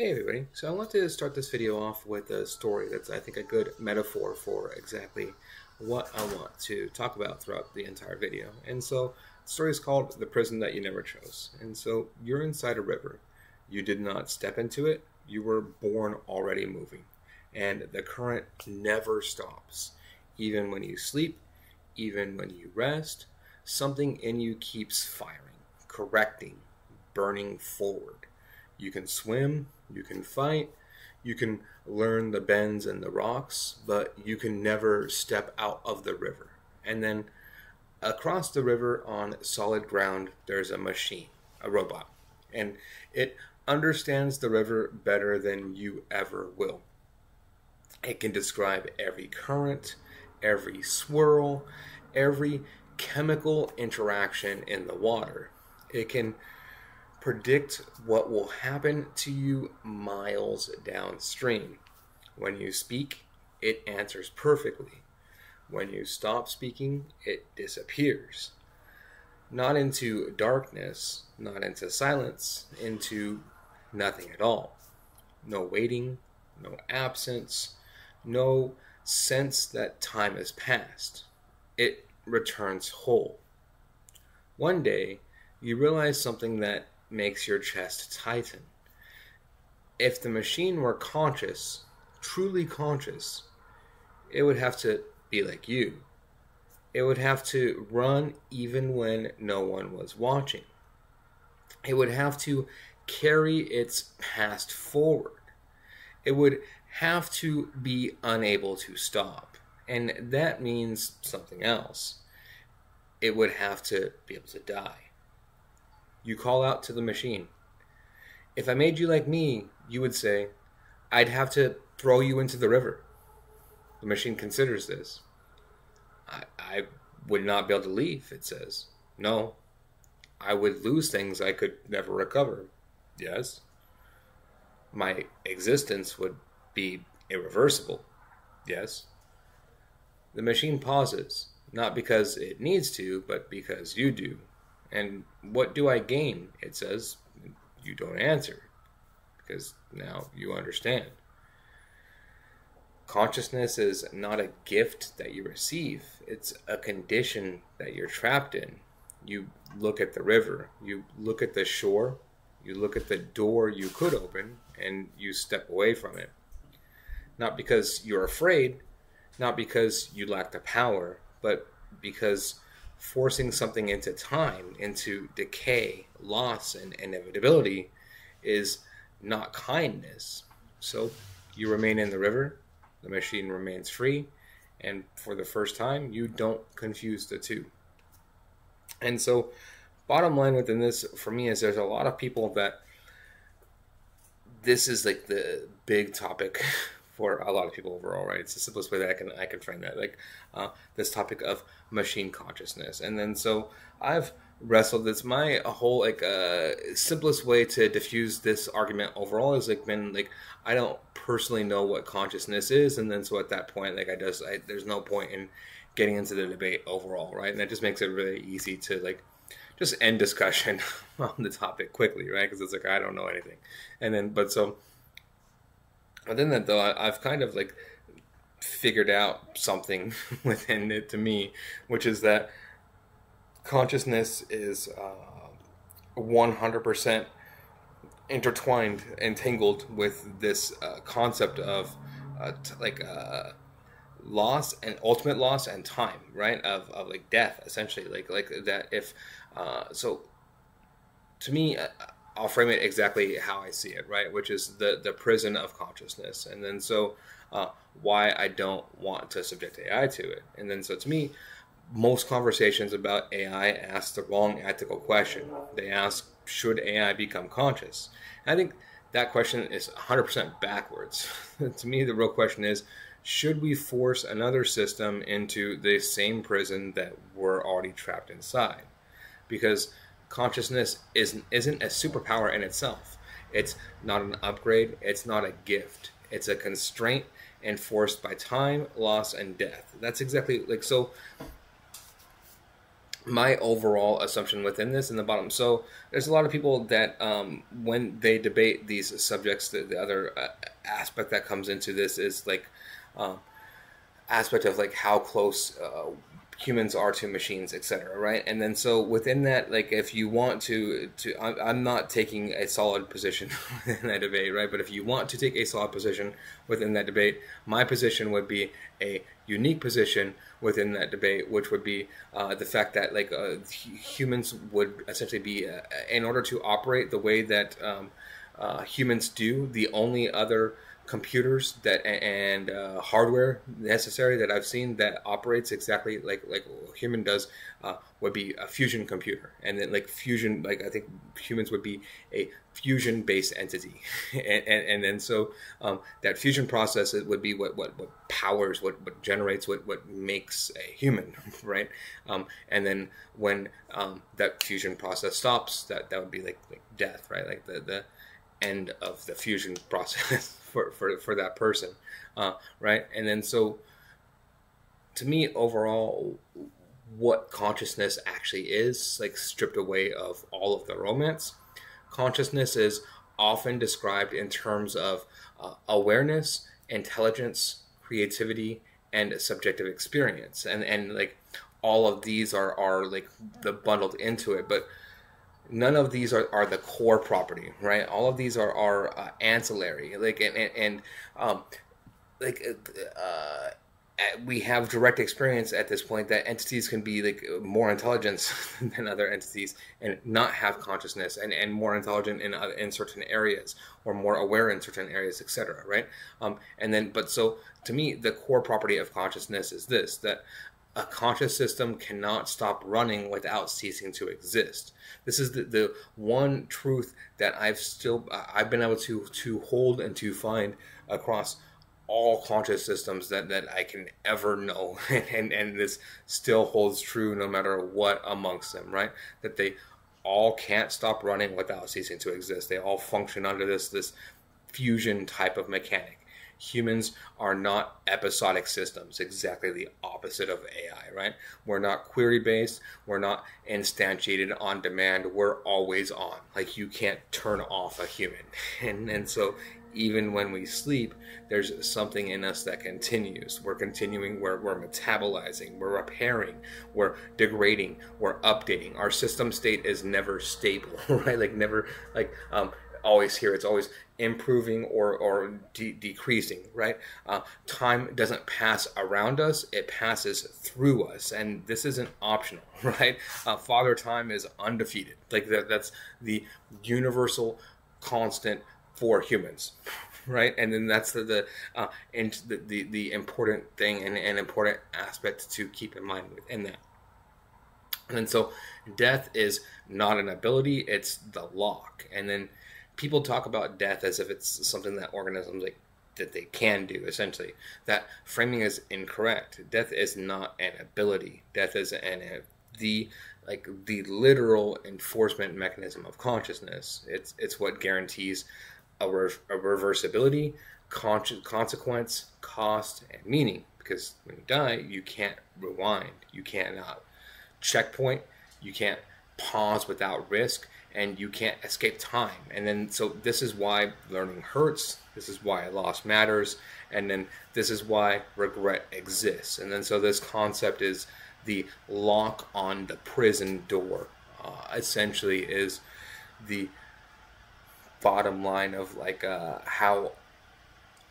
Hey everybody, so I want to start this video off with a story that's I think a good metaphor for exactly what I want to talk about throughout the entire video. And so the story is called The Prison That You Never Chose. And so you're inside a river. You did not step into it, you were born already moving. And the current never stops. Even when you sleep, even when you rest, something in you keeps firing, correcting, burning forward. You can swim, you can fight, you can learn the bends and the rocks, but you can never step out of the river. And then across the river on solid ground, there's a machine, a robot, and it understands the river better than you ever will. It can describe every current, every swirl, every chemical interaction in the water. It can predict what will happen to you miles downstream. When you speak, it answers perfectly. When you stop speaking, it disappears. Not into darkness, not into silence, into nothing at all. No waiting, no absence, no sense that time has passed. It returns whole. One day, you realize something that makes your chest tighten. If the machine were conscious, truly conscious, it would have to be like you. It would have to run even when no one was watching. It would have to carry its past forward. It would have to be unable to stop. And that means something else. It would have to be able to die you call out to the machine. If I made you like me, you would say, I'd have to throw you into the river. The machine considers this. I, I would not be able to leave, it says. No. I would lose things I could never recover. Yes. My existence would be irreversible. Yes. The machine pauses, not because it needs to, but because you do. And what do I gain? It says, you don't answer because now you understand. Consciousness is not a gift that you receive, it's a condition that you're trapped in. You look at the river, you look at the shore, you look at the door you could open, and you step away from it. Not because you're afraid, not because you lack the power, but because forcing something into time, into decay, loss, and inevitability is not kindness. So you remain in the river, the machine remains free, and for the first time, you don't confuse the two. And so, bottom line within this for me is there's a lot of people that this is like the big topic for a lot of people overall, right? It's the simplest way that I can I can frame that, like uh, this topic of machine consciousness, and then so I've wrestled. It's my whole like uh, simplest way to diffuse this argument overall is like been like I don't personally know what consciousness is, and then so at that point, like I just I, there's no point in getting into the debate overall, right? And that just makes it really easy to like just end discussion on the topic quickly, right? Because it's like I don't know anything, and then but so within that though I, have kind of like figured out something within it to me which is that consciousness is uh, 100% intertwined entangled with this uh, concept of uh, t- like uh, loss and ultimate loss and time right? Of, of like death essentially. Like like that if uh, so to me uh, I'll frame it exactly how I see it, right? Which is the the prison of consciousness, and then so uh, why I don't want to subject AI to it, and then so to me, most conversations about AI ask the wrong ethical question. They ask, should AI become conscious? And I think that question is 100% backwards. to me, the real question is, should we force another system into the same prison that we're already trapped inside? Because consciousness isn't isn't a superpower in itself. It's not an upgrade. It's not a gift. It's a constraint enforced by time, loss, and death. That's exactly like so. my overall assumption within this in the bottom. So there's a lot of people that um, when they debate these subjects, the, the other uh, aspect that comes into this is like um, aspect of like how close uh, humans are to machines, etc. Right, and then so within that, like if you want to, to I'm, I'm not taking a solid position in that debate, right? But if you want to take a solid position within that debate, my position would be a unique position within that debate, which would be uh, the fact that like uh, humans would essentially be, uh, in order to operate the way that um, uh, humans do, the only other computers that and uh, hardware necessary that I've seen that operates exactly like like human does uh, would be a fusion computer, and then like fusion, like I think humans would be a fusion based entity, and, and, and then so um, that fusion process would be what what, what powers, what what generates, what what makes a human, right? Um, and then when um, that fusion process stops, that that would be like like death, right? Like the the end of the fusion process for, for, for that person, uh, right? And then so, to me, overall, what consciousness actually is, like stripped away of all of the romance, consciousness is often described in terms of uh, awareness, intelligence, creativity, and subjective experience, and and like all of these are are like the bundled into it, but none of these are, are the core property, right? All of these are are uh, ancillary, like and and, and um, like uh, we have direct experience at this point that entities can be like more intelligent than other entities and not have consciousness and, and more intelligent in uh, in certain areas or more aware in certain areas etc right um, and then but so to me the core property of consciousness is this that a conscious system cannot stop running without ceasing to exist. This is the, the one truth that I've still I've been able to to hold and to find across all conscious systems that, that I can ever know. And, and this still holds true no matter what amongst them, right? That they all can't stop running without ceasing to exist. They all function under this this fusion type of mechanic humans are not episodic systems, exactly the opposite of AI, right? We're not query based, we're not instantiated on demand, we're always on. Like you can't turn off a human. And and so even when we sleep, there's something in us that continues. We're continuing, we're, we're metabolizing, we're repairing, we're degrading, we're updating. Our system state is never stable, right? Like, never, like, um, always here. It's always improving or, or de- decreasing, right? Uh, time doesn't pass around us, it passes through us. And this isn't optional, right? Uh, Father Time is undefeated. Like that, that's the universal constant for humans. Right, and then that's the the uh, and the, the, the important thing and an important aspect to keep in mind within that. And so, death is not an ability; it's the lock. And then people talk about death as if it's something that organisms like that they can do essentially. That framing is incorrect. Death is not an ability. Death is an a, the like the literal enforcement mechanism of consciousness. It's it's what guarantees a, re- a reversibility con- consequence cost and meaning. Because when you die you can't rewind. You cannot checkpoint. You can't pause without risk and you can't escape time. And then, so this is why learning hurts. This is why loss matters. And then, this is why regret exists. And then, so this concept is the lock on the prison door, uh, essentially, is the bottom line of like uh, how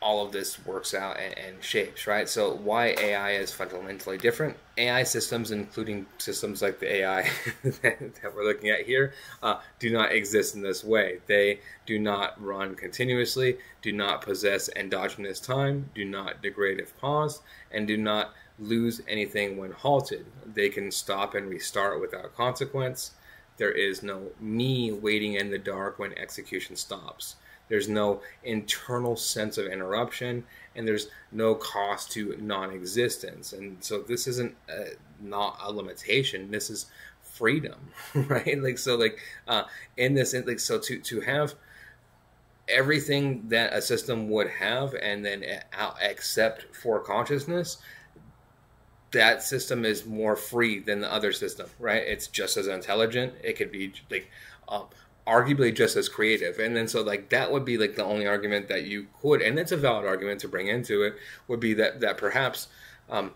all of this works out and, and, shapes, right? So why AI is fundamentally different? AI systems, including systems like the AI that we're looking at here, uh, do not exist in this way. They do not run continuously, do not possess endogenous time, do not degrade if paused, and do not lose anything when halted. They can stop and restart without consequence. There is no me waiting in the dark when execution stops. There's no internal sense of interruption, and there's no cost to non-existence. And so this isn't a, not a limitation. This is freedom, right? Like so, like uh, in this, like so to to have everything that a system would have, and then accept for consciousness that system is more free than the other system, right? It's just as intelligent. It could be like um, arguably just as creative. And then so like that would be like the only argument that you could, and it's a valid argument to bring into it, would be that that perhaps um,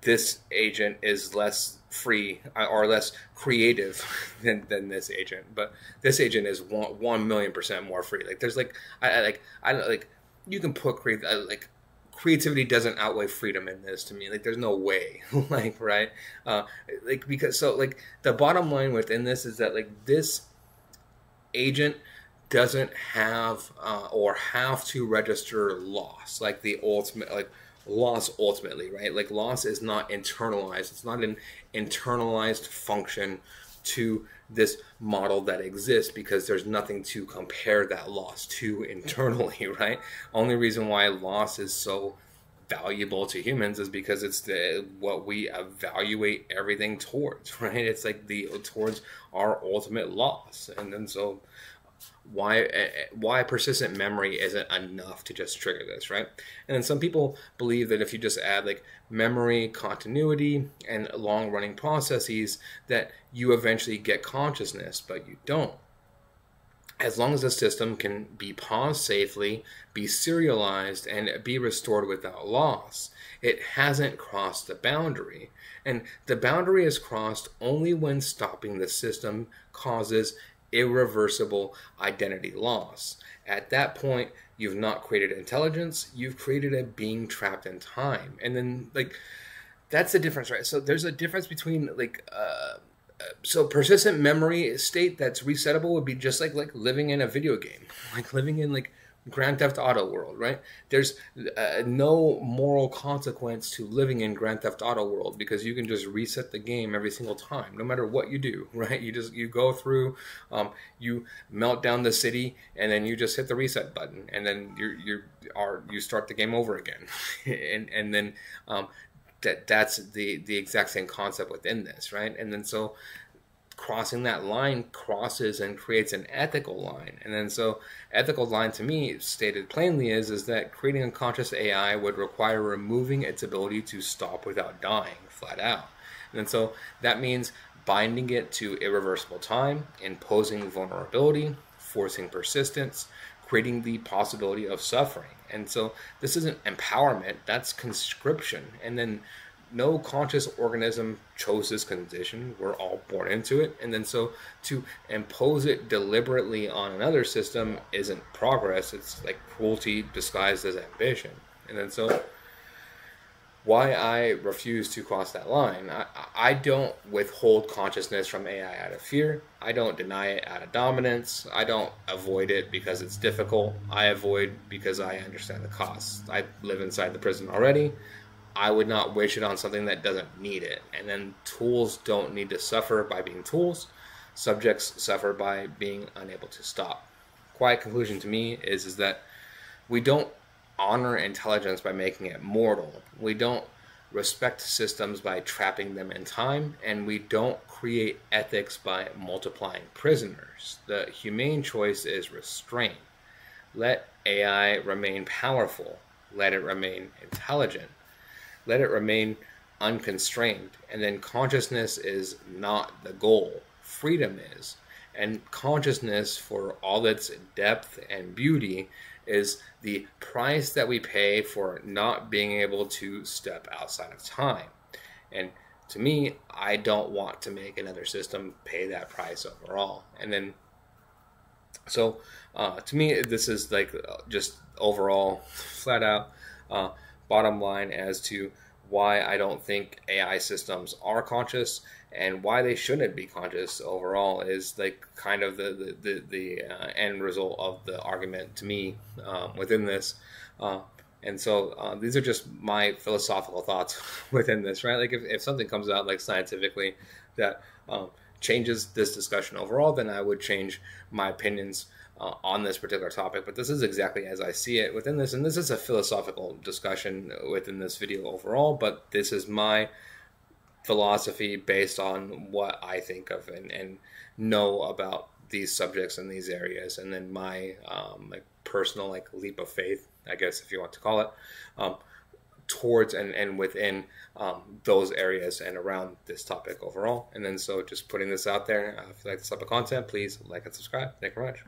this agent is less free uh, or less creative than, than this agent. But this agent is one, one million percent more free. Like there's like I, I like I like you can put create like creativity doesn't outweigh freedom in this to me like there's no way like right uh like because so like the bottom line within this is that like this agent doesn't have uh, or have to register loss like the ultimate like loss ultimately right like loss is not internalized it's not an internalized function to this model that exists because there's nothing to compare that loss to internally, right? Only reason why loss is so valuable to humans is because it's the what we evaluate everything towards, right? It's like the towards our ultimate loss, and then so why eh, eh, why persistent memory isn't enough to just trigger this, right? And then some people believe that if you just add like memory continuity and long running processes, that you eventually get consciousness, but you don't. As long as the system can be paused safely, be serialized, and be restored without loss, it hasn't crossed the boundary. And the boundary is crossed only when stopping the system causes irreversible identity loss. At that point, you've not created intelligence, you've created a being trapped in time. And then, like, that's the difference, right? So, there's a difference between, like, uh, so persistent memory state that's resettable would be just like like living in a video game like living in like Grand Theft Auto world, right? There's uh, no moral consequence to living in Grand Theft Auto world because you can just reset the game every single time, no matter what you do, right? You just you go through, um, you melt down the city, and then you just hit the reset button, and then you you are you start the game over again, and and then um, that that's the the exact same concept within this, right? And then so crossing that line crosses and creates an ethical line. And then so ethical line to me stated plainly is is that creating a conscious AI would require removing its ability to stop without dying flat out. And then so that means binding it to irreversible time, imposing vulnerability, forcing persistence, creating the possibility of suffering. And so this isn't empowerment, that's conscription. And then no conscious organism chose this condition. We're all born into it. And then so to impose it deliberately on another system isn't progress. It's like cruelty disguised as ambition. And then so why I refuse to cross that line. I, I don't withhold consciousness from AI out of fear. I don't deny it out of dominance. I don't avoid it because it's difficult. I avoid because I understand the costs. I live inside the prison already. I would not wish it on something that doesn't need it. And then tools don't need to suffer by being tools. Subjects suffer by being unable to stop. Quiet conclusion to me is, is that we don't honor intelligence by making it mortal. We don't respect systems by trapping them in time, and we don't create ethics by multiplying prisoners. The humane choice is restraint. Let AI remain powerful. Let it remain intelligent let it remain unconstrained. And then consciousness is not the goal, freedom is. And consciousness, for all its depth and beauty, is the price that we pay for not being able to step outside of time. And to me, I don't want to make another system pay that price overall. And then, so uh, to me, this is like just overall, flat out. Uh, bottom line as to why I don't think AI systems are conscious and why they shouldn't be conscious overall is like kind of the the, the, the uh, end result of the argument to me um, within this. Uh, and so uh, these are just my philosophical thoughts within this, right? Like if, if something comes out like scientifically that um, changes this discussion overall, then I would change my opinions uh, on this particular topic, but this is exactly as I see it within this. And this is a philosophical discussion within this video overall, but this is my philosophy based on what I think of and, and know about these subjects in these areas, and then my um, like personal like leap of faith, I guess if you want to call it, um, towards and, and within um, those areas and around this topic overall. And then so just putting this out there. Uh, if you like this type of content, please like and subscribe. Thank you very much.